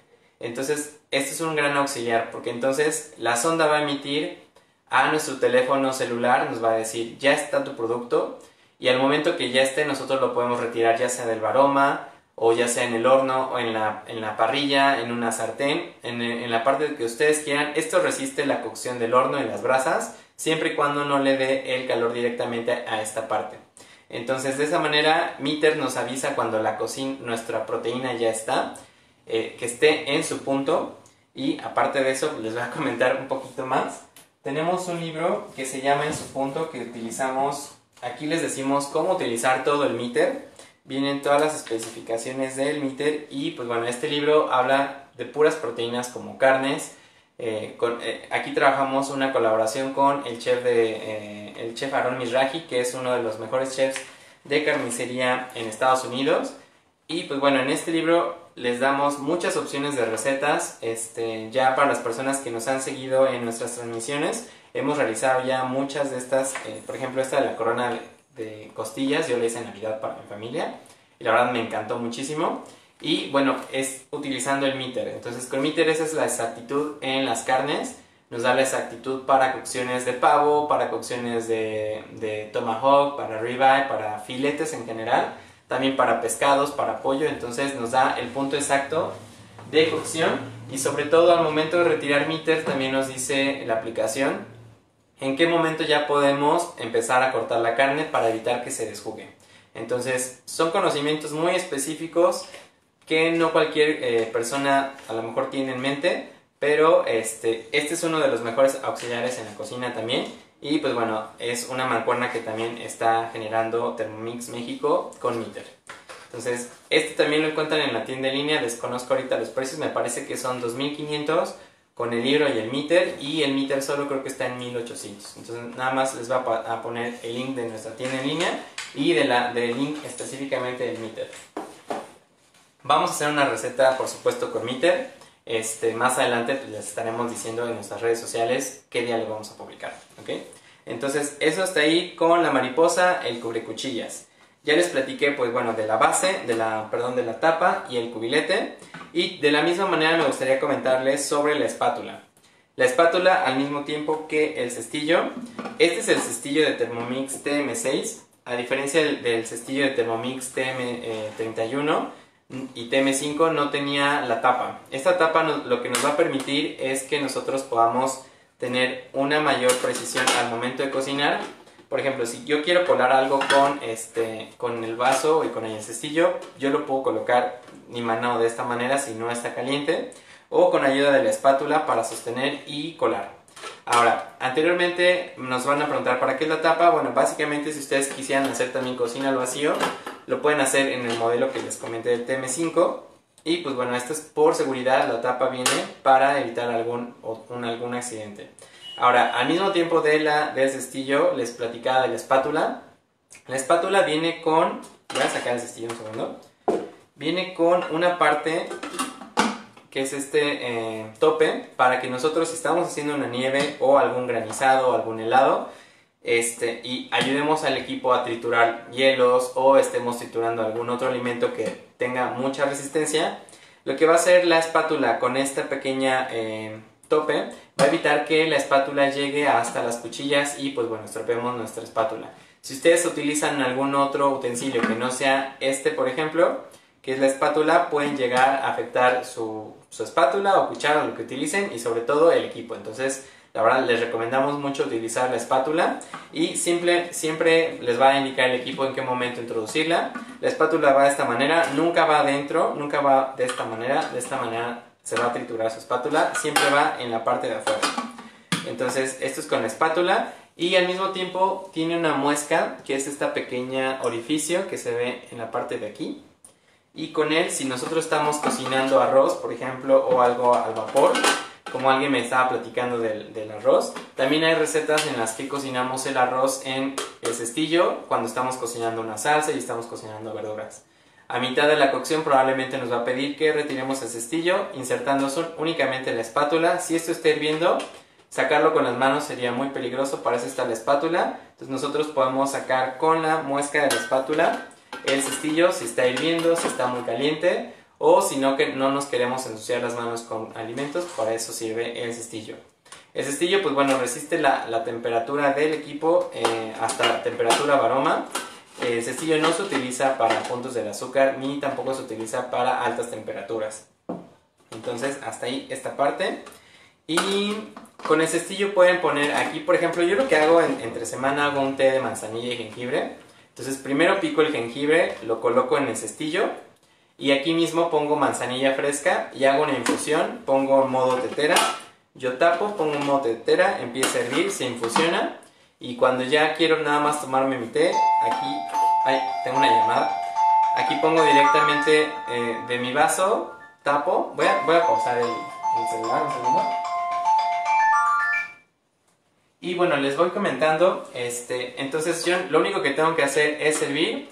Entonces, esto es un gran auxiliar, porque entonces la sonda va a emitir a nuestro teléfono celular, nos va a decir, ya está tu producto, y al momento que ya esté nosotros lo podemos retirar ya sea del baroma o ya sea en el horno o en la, en la parrilla, en una sartén, en, en, la parte que ustedes quieran. Esto resiste la cocción del horno en las brasas siempre y cuando no le dé el calor directamente a esta parte. Entonces de esa manera Meter nos avisa cuando la cocina, nuestra proteína ya está, eh, que esté en su punto y aparte de eso les voy a comentar un poquito más. Tenemos un libro que se llama En su punto que utilizamos Aquí les decimos cómo utilizar todo el meter. Vienen todas las especificaciones del meter y pues bueno, este libro habla de puras proteínas como carnes, Eh, eh, aquí trabajamos una colaboración con el chef, de, el chef Aaron Mizrahi, que es uno de los mejores chefs de carnicería en Estados Unidos. Y pues bueno, en este libro les damos muchas opciones de recetas, este, ya para las personas que nos han seguido en nuestras transmisiones, hemos realizado ya muchas de estas, por ejemplo esta de la corona de costillas, yo la hice en Navidad para mi familia y la verdad me encantó muchísimo. Y bueno, es utilizando el meter. Entonces con meter esa es la exactitud en las carnes. Nos da la exactitud para cocciones de pavo, para cocciones de, de tomahawk, para ribeye, para filetes en general. También para pescados, para pollo. Entonces nos da el punto exacto de cocción. Y sobre todo al momento de retirar meter también nos dice la aplicación en qué momento ya podemos empezar a cortar la carne para evitar que se desjugue. Entonces, son conocimientos muy específicos que no cualquier eh, persona a lo mejor tiene en mente, pero este, este es uno de los mejores auxiliares en la cocina también. Y pues bueno, es una mancuerna que también está generando Thermomix México con Meter. Entonces, este también lo encuentran en la tienda en línea, desconozco ahorita los precios, me parece que son 2500 con el libro y el meter y el meter solo creo que está en 1800 entonces nada más les va a poner el link de nuestra tienda en línea y de la, del link específicamente del meter vamos a hacer una receta por supuesto con meter este, más adelante pues, les estaremos diciendo en nuestras redes sociales qué día lo vamos a publicar ¿ok? entonces eso está ahí con la mariposa el cubre cuchillas ya les platiqué, pues bueno, de la base, de la, perdón, de la tapa y el cubilete. Y de la misma manera me gustaría comentarles sobre la espátula. La espátula al mismo tiempo que el cestillo. Este es el cestillo de Thermomix TM6. A diferencia del, cestillo de Thermomix TM31 eh, y TM5 no tenía la tapa. Esta tapa lo que nos va a permitir es que nosotros podamos tener una mayor precisión al momento de cocinar por ejemplo, si yo quiero colar algo con, este, con el vaso y con el cestillo, yo lo puedo colocar ni mano de esta manera si no está caliente o con ayuda de la espátula para sostener y colar. Ahora, anteriormente nos van a preguntar para qué es la tapa. Bueno, básicamente si ustedes quisieran hacer también cocina al vacío, lo pueden hacer en el modelo que les comenté del TM5. Y pues bueno, esto es por seguridad, la tapa viene para evitar algún, algún accidente. Ahora, al mismo tiempo de la, del cestillo, les platicaba de la espátula. La espátula viene con... Voy a sacar el cestillo un segundo. Viene con una parte que es este eh, tope para que nosotros si estamos haciendo una nieve o algún granizado o algún helado este, y ayudemos al equipo a triturar hielos o estemos triturando algún otro alimento que tenga mucha resistencia, lo que va a hacer la espátula con esta pequeña eh, tope va a evitar que la espátula llegue hasta las cuchillas y pues bueno, estropeemos nuestra espátula. Si ustedes utilizan algún otro utensilio que no sea este, por ejemplo, que es la espátula, pueden llegar a afectar su, espátula o cuchara, lo que utilicen, y sobre todo el equipo. Entonces, la verdad, les recomendamos mucho utilizar la espátula y simple, siempre les va a indicar el equipo en qué momento introducirla. La espátula va de esta manera, nunca va adentro, nunca va de esta manera, de esta manera se va a triturar su espátula, siempre va en la parte de afuera. Entonces, esto es con la espátula y al mismo tiempo tiene una muesca, que es esta pequeña orificio que se ve en la parte de aquí. Y con él, si nosotros estamos cocinando arroz, por ejemplo, o algo al vapor, como alguien me estaba platicando del, arroz. También hay recetas en las que cocinamos el arroz en el cestillo cuando estamos cocinando una salsa y estamos cocinando verduras. A mitad de la cocción probablemente nos va a pedir que retiremos el cestillo insertando únicamente la espátula. Si esto está hirviendo, sacarlo con las manos sería muy peligroso, para eso está la espátula. Entonces nosotros podemos sacar con la muesca de la espátula el cestillo si está hirviendo, si está muy caliente o si no, que no nos queremos ensuciar las manos con alimentos, para eso sirve el cestillo. El cestillo, pues bueno, resiste la, temperatura del equipo eh, hasta temperatura baroma el cestillo no se utiliza para puntos del azúcar ni tampoco se utiliza para altas temperaturas. Entonces, hasta ahí esta parte. Y con el cestillo pueden poner aquí, por ejemplo, yo lo que hago entre semana hago un té de manzanilla y jengibre. Entonces, primero pico el jengibre, lo coloco en el cestillo y aquí mismo pongo manzanilla fresca y hago una infusión, pongo modo tetera, yo tapo, pongo modo tetera, empieza a hervir, se infusiona y cuando ya quiero nada más tomarme mi té, aquí, ay, tengo una llamada. Aquí pongo directamente eh, de mi vaso, tapo. Voy a, voy a pausar el, celular un segundo. Y bueno, les voy comentando, este, entonces yo lo único que tengo que hacer es servir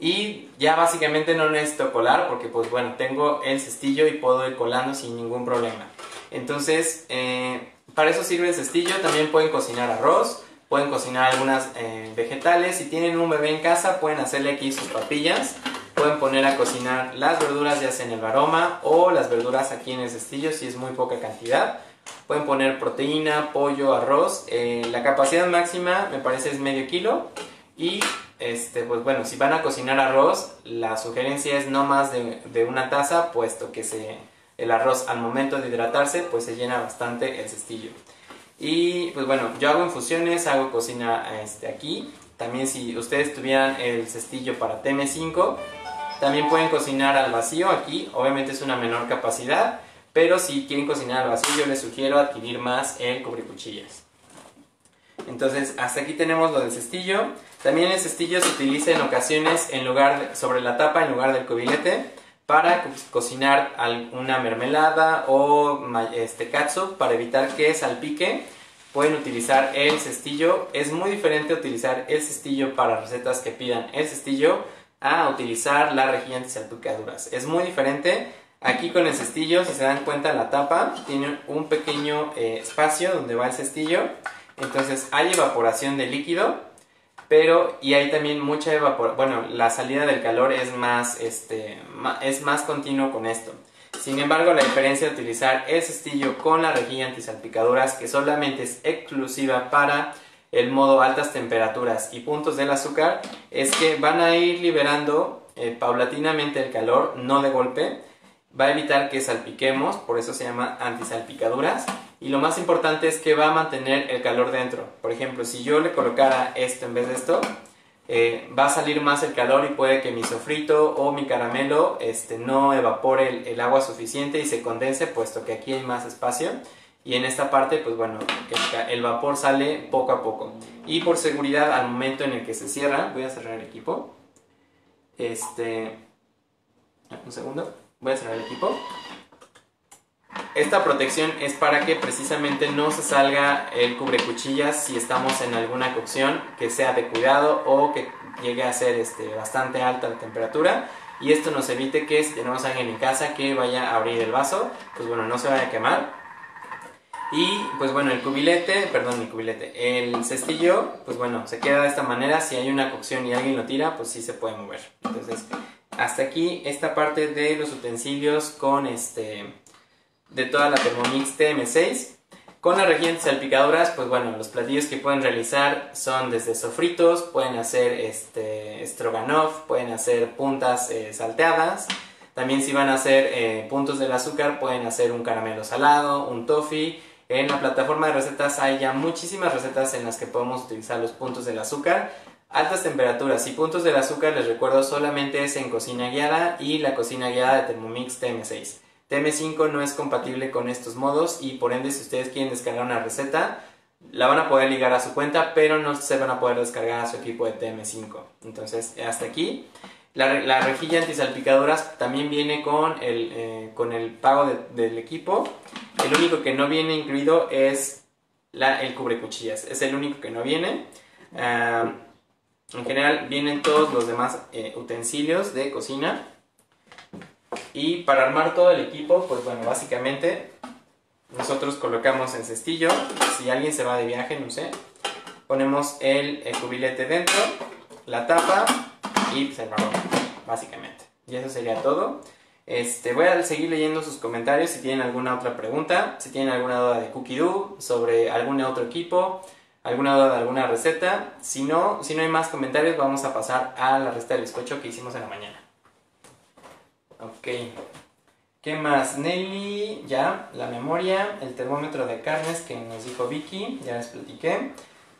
y ya básicamente no necesito colar porque pues bueno, tengo el cestillo y puedo ir colando sin ningún problema. Entonces, eh, para eso sirve el cestillo, también pueden cocinar arroz, pueden cocinar algunas eh, vegetales, si tienen un bebé en casa pueden hacerle aquí sus papillas, pueden poner a cocinar las verduras ya sea en el baroma o las verduras aquí en el cestillo si es muy poca cantidad. Pueden poner proteína, pollo, arroz. Eh, la capacidad máxima me parece es medio kilo. Y este, pues bueno, si van a cocinar arroz, la sugerencia es no más de, una taza, puesto que el arroz al momento de hidratarse, pues se llena bastante el cestillo. Y pues bueno, yo hago infusiones, hago cocina este, aquí. También si ustedes tuvieran el cestillo para TM5, también pueden cocinar al vacío aquí. Obviamente es una menor capacidad, pero si quieren cocinar al vacío yo les sugiero adquirir más el cuchillas Entonces hasta aquí tenemos lo del cestillo. También el cestillo se utiliza en ocasiones en lugar sobre la tapa en lugar del cubilete para cocinar alguna mermelada o este katsu para evitar que salpique. Pueden utilizar el cestillo. Es muy diferente utilizar el cestillo para recetas que pidan el cestillo a utilizar la rejilla antisalpicaduras es muy diferente. Aquí con el cestillo si se dan cuenta la tapa tiene un pequeño eh, espacio donde va el cestillo entonces hay evaporación de líquido pero y hay también mucha evaporación, bueno, la salida del calor es más, este, es más continuo con esto. Sin embargo, la diferencia de utilizar el cestillo con la rejilla antisalpicaduras, que solamente es exclusiva para el modo altas temperaturas y puntos del azúcar, es que van a ir liberando eh, paulatinamente el calor, no de golpe, va a evitar que salpiquemos, por eso se llama antisalpicaduras, y lo más importante es que va a mantener el calor dentro. Por ejemplo, si yo le colocara esto en vez de esto, eh, va a salir más el calor y puede que mi sofrito o mi caramelo este, no evapore el, agua suficiente y se condense, puesto que aquí hay más espacio. Y en esta parte, pues bueno, el, el vapor sale poco a poco. Y por seguridad, al momento en el que se cierra, voy a cerrar el equipo. Este, un segundo, voy a cerrar el equipo. Esta protección es para que precisamente no se salga el cubre cuchillas si estamos en alguna cocción que sea de cuidado o que llegue a ser este, bastante alta la temperatura y esto nos evite que si tenemos alguien en casa que vaya a abrir el vaso, pues bueno, no se vaya a quemar. Y pues bueno, el cubilete, perdón, el cubilete, el cestillo, pues bueno, se queda de esta manera. Si hay una cocción y alguien lo tira, pues sí se puede mover. Entonces, hasta aquí esta parte de los utensilios con este de toda la Thermomix TM6. Con las rejillas salpicadoras, pues bueno, los platillos que pueden realizar son desde sofritos, pueden hacer este stroganoff, pueden hacer puntas eh, salteadas. También si van a hacer eh, puntos del azúcar, pueden hacer un caramelo salado, un toffee. En la plataforma de recetas hay ya muchísimas recetas en las que podemos utilizar los puntos del azúcar. Altas temperaturas y puntos del azúcar, les recuerdo, solamente es en cocina guiada y la cocina guiada de Thermomix TM6. TM5 no es compatible con estos modos y por ende si ustedes quieren descargar una receta la van a poder ligar a su cuenta pero no se van a poder descargar a su equipo de TM5 entonces hasta aquí. La, la rejilla antisalpicadoras también viene con el, eh, con el pago del equipo. El único que no viene incluido es el cubre cuchillas es el único que no viene. Ah, en general vienen todos los demás eh, utensilios de cocina y para armar todo el equipo, pues bueno, básicamente nosotros colocamos el cestillo. Si alguien se va de viaje, no sé, ponemos el, cubilete dentro, la tapa y pues el balón, básicamente. Y eso sería todo. Este, voy a seguir leyendo sus comentarios si tienen alguna otra pregunta, si tienen alguna duda de Cookie Doo, sobre algún otro equipo, alguna duda de alguna receta. Si no, si no hay más comentarios, vamos a pasar a la receta del bizcocho que hicimos en la mañana. Ok. ¿Qué más? Nelly, ya, la memoria, el termómetro de carnes que nos dijo Vicky, ya les platiqué.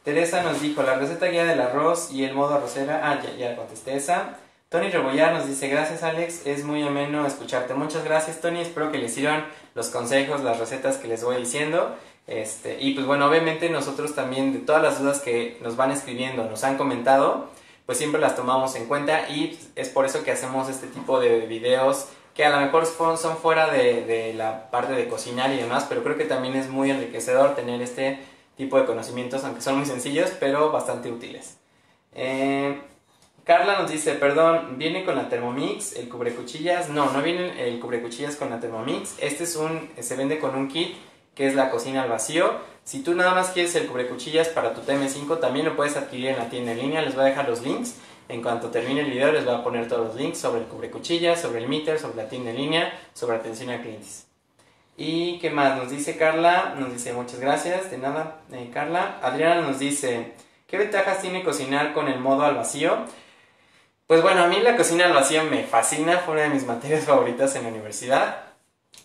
Teresa nos dijo la receta guía del arroz y el modo arrocera. Ah, ya, ya contesté esa. Tony Rebollar nos dice, gracias Alex, es muy ameno escucharte. Muchas gracias Tony, espero que les sirvan los consejos, las recetas que les voy diciendo. Este, y pues bueno, obviamente nosotros también de todas las dudas que nos van escribiendo, nos han comentado, pues siempre las tomamos en cuenta y es por eso que hacemos este tipo de videos que a lo mejor son fuera de, la parte de cocinar y demás, pero creo que también es muy enriquecedor tener este tipo de conocimientos, aunque son muy sencillos, pero bastante útiles. Eh, Carla nos dice, perdón, ¿viene con la Thermomix el cubrecuchillas? No, no viene el cubrecuchillas con la Thermomix. Este es un, se vende con un kit que es la cocina al vacío. Si tú nada más quieres el cubrecuchillas para tu TM5, también lo puedes adquirir en la tienda en línea. Les voy a dejar los links. En cuanto termine el video les voy a poner todos los links sobre el cubrecuchillas, sobre el meter, sobre la tienda en línea, sobre atención a clientes. ¿Y qué más? Nos dice Carla, nos dice muchas gracias, de nada, eh, Carla. Adriana nos dice, ¿qué ventajas tiene cocinar con el modo al vacío? Pues bueno, a mí la cocina al vacío me fascina, fue una de mis materias favoritas en la universidad.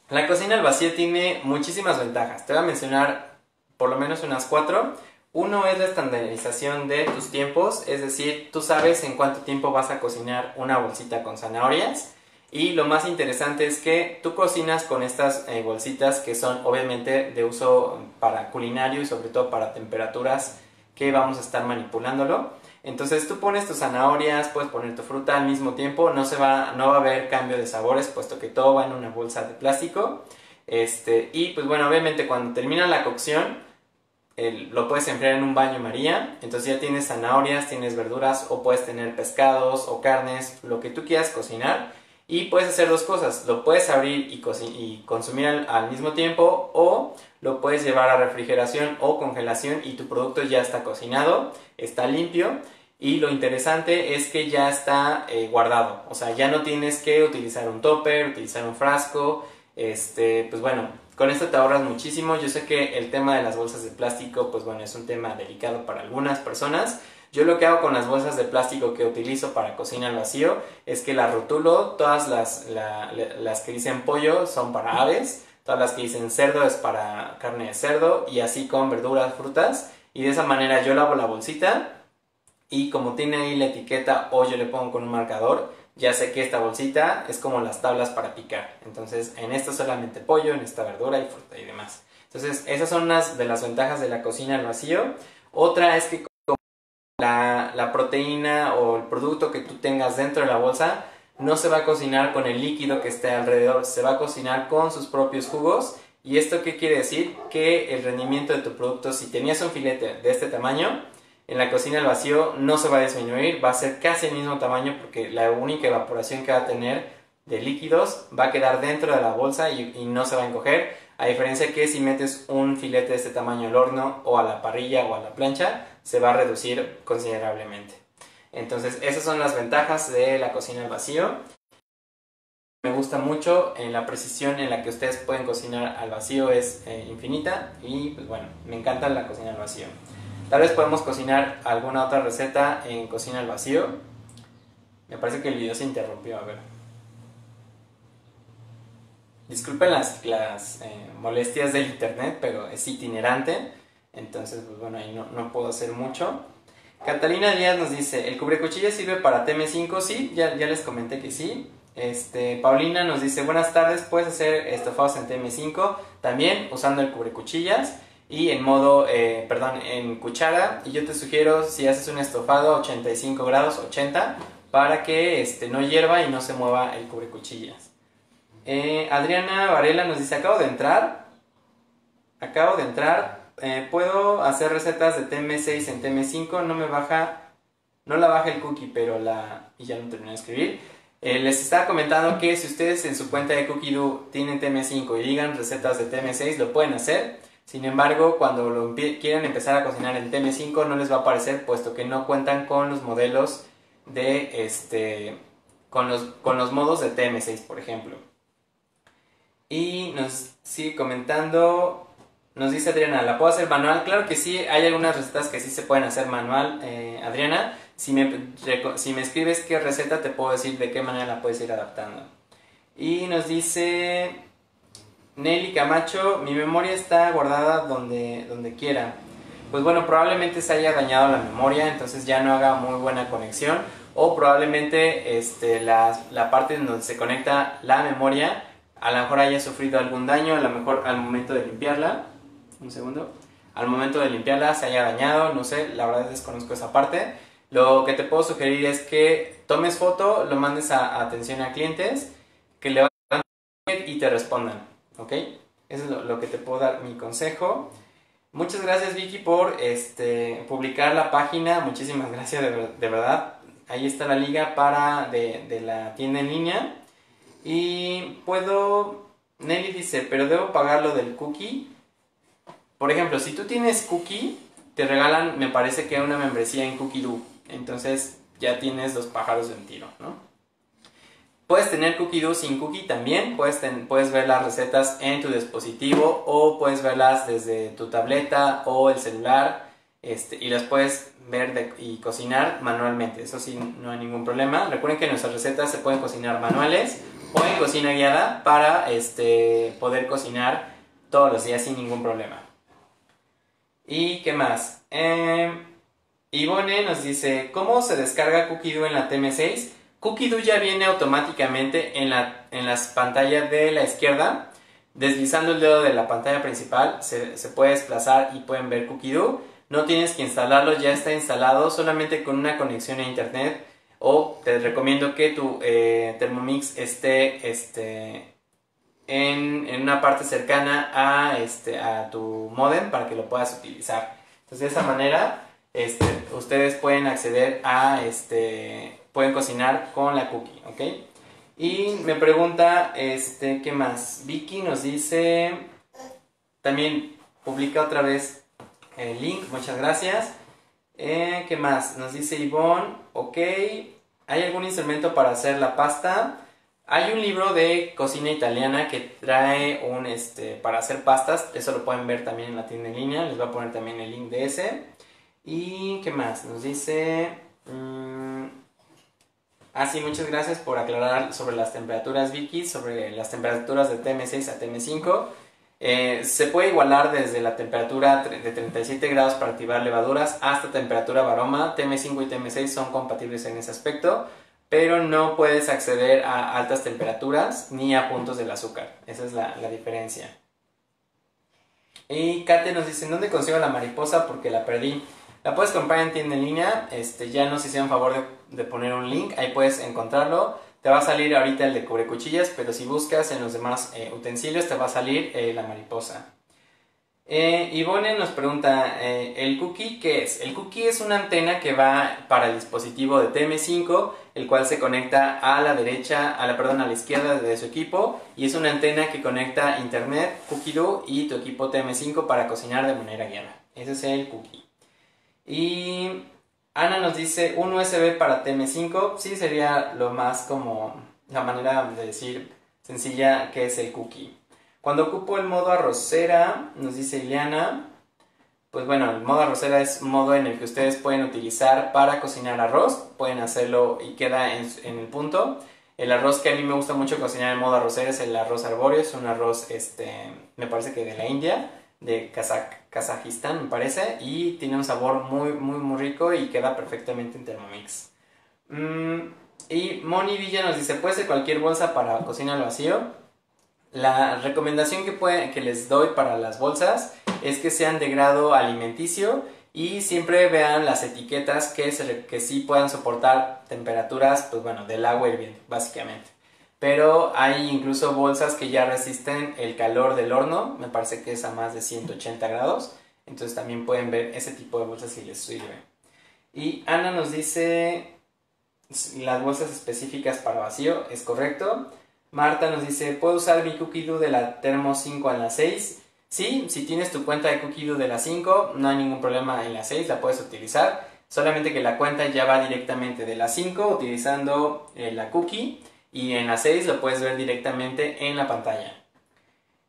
La cocina al vacío tiene muchísimas ventajas, te voy a mencionar por lo menos unas cuatro. Uno es la estandarización de tus tiempos, es decir, tú sabes en cuánto tiempo vas a cocinar una bolsita con zanahorias. Y lo más interesante es que tú cocinas con estas eh, bolsitas que son obviamente de uso para culinario y sobre todo para temperaturas que vamos a estar manipulándolo. Entonces tú pones tus zanahorias, puedes poner tu fruta al mismo tiempo, no, se va, no va a haber cambio de sabores puesto que todo va en una bolsa de plástico. Este, y pues bueno, obviamente cuando termina la cocción, lo puedes enfriar en un baño María, entonces ya tienes zanahorias, tienes verduras o puedes tener pescados o carnes, lo que tú quieras cocinar. Y puedes hacer dos cosas, lo puedes abrir y, consumir al, mismo tiempo o lo puedes llevar a refrigeración o congelación y tu producto ya está cocinado, está limpio. Y lo interesante es que ya está eh, guardado, o sea, ya no tienes que utilizar un topper, utilizar un frasco, este, pues bueno, con esto te ahorras muchísimo. Yo sé que el tema de las bolsas de plástico, pues bueno, es un tema delicado para algunas personas, yo lo que hago con las bolsas de plástico que utilizo para cocina al vacío es que las rotulo, todas las, las que dicen pollo son para aves, todas las que dicen cerdo es para carne de cerdo y así con verduras, frutas. Y de esa manera yo lavo la bolsita y como tiene ahí la etiqueta o yo le pongo con un marcador, ya sé que esta bolsita es como las tablas para picar. Entonces en esta solamente pollo, en esta verdura y fruta y demás. Entonces esas son unas de las ventajas de la cocina al vacío. Otra es que la, proteína o el producto que tú tengas dentro de la bolsa no se va a cocinar con el líquido que esté alrededor, se va a cocinar con sus propios jugos. ¿Y esto qué quiere decir? Que el rendimiento de tu producto, si tenías un filete de este tamaño, en la cocina al vacío no se va a disminuir, va a ser casi el mismo tamaño porque la única evaporación que va a tener de líquidos va a quedar dentro de la bolsa y, y no se va a encoger. A diferencia que si metes un filete de este tamaño al horno o a la parrilla o a la plancha, se va a reducir considerablemente. Entonces, esas son las ventajas de la cocina al vacío. Me gusta mucho en la precisión en la que ustedes pueden cocinar al vacío es eh, infinita y pues bueno, me encanta la cocina al vacío. Tal vez podemos cocinar alguna otra receta en cocina al vacío. Me parece que el video se interrumpió, a ver. Disculpen las, las eh, molestias del internet, pero es itinerante. Entonces, pues bueno, ahí no, puedo hacer mucho. Catalina Díaz nos dice, ¿el cubrecuchilla sirve para TM5? Sí, ya, ya les comenté que sí. Este, Paulina nos dice, buenas tardes, puedes hacer estofados en TM5 también usando el cubrecuchillas y en modo, eh, perdón, en cuchara. Y yo te sugiero si haces un estofado 85 grados, 80, para que este, no hierva y no se mueva el cubrecuchillas. Eh, Adriana Varela nos dice, acabo de entrar, acabo de entrar, eh, puedo hacer recetas de TM6 en TM5, no me baja, no la baja el cookie, pero la, y ya no terminé de escribir. Eh, les estaba comentando que si ustedes en su cuenta de CookieDo tienen TM5 y digan recetas de TM6, lo pueden hacer. Sin embargo, cuando lo quieran empezar a cocinar en TM5 no les va a aparecer puesto que no cuentan con los modelos de este con los, con los modos de TM6, por ejemplo. Y nos sigue comentando nos dice Adriana, ¿la puedo hacer manual? Claro que sí, hay algunas recetas que sí se pueden hacer manual, eh, Adriana. Si me, si me escribes qué receta, te puedo decir de qué manera la puedes ir adaptando. Y nos dice Nelly Camacho, mi memoria está guardada donde, donde quiera. Pues bueno, probablemente se haya dañado la memoria, entonces ya no haga muy buena conexión. O probablemente este, la, la parte en donde se conecta la memoria a lo mejor haya sufrido algún daño, a lo mejor al momento de limpiarla un segundo, al momento de limpiarla se haya dañado, no sé, la verdad desconozco esa parte. Lo que te puedo sugerir es que tomes foto, lo mandes a, atención a clientes, que le vayan y te respondan, ¿ok? Eso es lo, que te puedo dar mi consejo. Muchas gracias Vicky por este, publicar la página, muchísimas gracias de, verdad. Ahí está la liga para de, de la tienda en línea. Y puedo, Nelly dice, pero debo pagar lo del cookie. Por ejemplo, si tú tienes cookie, te regalan, me parece que una membresía en Cookie Do. Entonces ya tienes dos pájaros de un tiro, ¿no? Puedes tener Cookie Do sin cookie también, puedes, puedes ver las recetas en tu dispositivo o puedes verlas desde tu tableta o el celular este, y las puedes ver y cocinar manualmente, eso sí, no hay ningún problema. Recuerden que nuestras recetas se pueden cocinar manuales o en cocina guiada para este, poder cocinar todos los días sin ningún problema. ¿Y qué más? Eh, Ivone nos dice, ¿cómo se descarga Cookie en la TM6? Cookie ya viene automáticamente en, la, en las pantallas de la izquierda. Deslizando el dedo de la pantalla principal se, puede desplazar y pueden ver Cookie No tienes que instalarlo, ya está instalado solamente con una conexión a internet. O te recomiendo que tu eh, Thermomix esté este, en, una parte cercana a, este, a tu modem para que lo puedas utilizar. Entonces de esa manera este, ustedes pueden acceder a, este, pueden cocinar con la cookie, ¿ok? Y me pregunta, este, ¿qué más? Vicky nos dice, también publica otra vez el link, muchas gracias. Eh, ¿Qué más? Nos dice Ivonne, ok, ¿hay algún instrumento para hacer la pasta? Hay un libro de cocina italiana que trae un, este, para hacer pastas, eso lo pueden ver también en la tienda en línea, les voy a poner también el link de ese. Y qué más, nos dice... Mmm, ah, sí, muchas gracias por aclarar sobre las temperaturas Vicky, sobre las temperaturas de TM6 a TM5. Eh, se puede igualar desde la temperatura de 37 grados para activar levaduras hasta temperatura baroma. TM5 y TM6 son compatibles en ese aspecto pero no puedes acceder a altas temperaturas ni a puntos del azúcar. Esa es la, diferencia. Y Kate nos dice, ¿dónde consigo la mariposa? Porque la perdí. La puedes comprar en tienda en línea. Este, ya nos hicieron favor de, poner un link. Ahí puedes encontrarlo. Te va a salir ahorita el de cubre cuchillas, pero si buscas en los demás eh, utensilios te va a salir eh, la mariposa. Eh, Ivone nos pregunta, eh, ¿el cookie qué es? El cookie es una antena que va para el dispositivo de TM5, el cual se conecta a la derecha, a la, perdón, a la izquierda de su equipo y es una antena que conecta internet, CookieDo y tu equipo TM5 para cocinar de manera guiada. Ese es el cookie. Y Ana nos dice, ¿un USB para TM5? Sí, sería lo más como la manera de decir sencilla que es el cookie. Cuando ocupo el modo arrocera, nos dice Ileana, pues bueno, el modo arrocera es modo en el que ustedes pueden utilizar para cocinar arroz, pueden hacerlo y queda en, el punto. El arroz que a mí me gusta mucho cocinar en modo arrocera es el arroz arbóreo, es un arroz, este, me parece que de la India, de Kazajistán me parece, y tiene un sabor muy, muy, muy rico y queda perfectamente en Thermomix. Mm, y Moni Villa nos dice, puede ser cualquier bolsa para cocinar al vacío. La recomendación que, que les doy para las bolsas es que sean de grado alimenticio y siempre vean las etiquetas que, se, que sí puedan soportar temperaturas, pues bueno, del agua hirviendo, básicamente. Pero hay incluso bolsas que ya resisten el calor del horno, me parece que es a más de 180 grados, entonces también pueden ver ese tipo de bolsas si les sirve. Y Ana nos dice las bolsas específicas para vacío, es correcto. Marta nos dice, ¿puedo usar mi Cookie de la Thermo 5 en la 6? Sí, si tienes tu cuenta de Cookie de la 5, no hay ningún problema en la 6, la puedes utilizar. Solamente que la cuenta ya va directamente de la 5 utilizando eh, la cookie y en la 6 lo puedes ver directamente en la pantalla.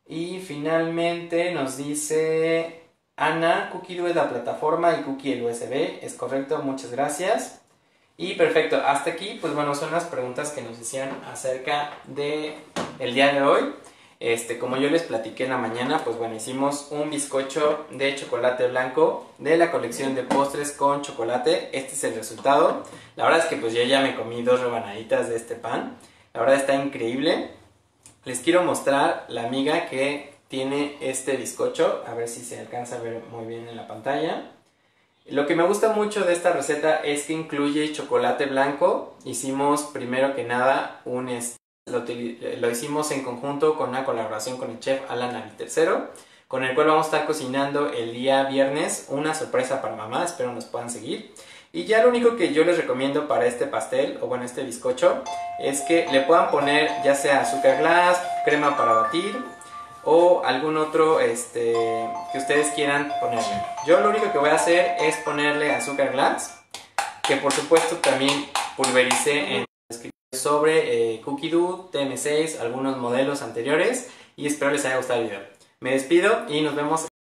Y finalmente nos dice Ana, Cookie es la plataforma y Cookie el USB. Es correcto, muchas gracias. Y perfecto, hasta aquí, pues bueno, son las preguntas que nos hicieron acerca de el día de hoy. Este, como yo les platiqué en la mañana, pues bueno, hicimos un bizcocho de chocolate blanco de la colección de postres con chocolate. Este es el resultado. La verdad es que pues yo ya me comí dos rebanaditas de este pan. La verdad está increíble. Les quiero mostrar la amiga que tiene este bizcocho. A ver si se alcanza a ver muy bien en la pantalla. Lo que me gusta mucho de esta receta es que incluye chocolate blanco. Hicimos primero que nada un lo, hicimos en conjunto con una colaboración con el chef Alan Al III. con el cual vamos a estar cocinando el día viernes una sorpresa para mamá, espero nos puedan seguir. Y ya lo único que yo les recomiendo para este pastel, o bueno, este bizcocho, es que le puedan poner ya sea azúcar glass, crema para batir, o algún otro este, que ustedes quieran ponerle. Yo lo único que voy a hacer es ponerle azúcar glass, que por supuesto también pulvericé en sobre eh, Cookie Dough, TM6, algunos modelos anteriores y espero les haya gustado el video. Me despido y nos vemos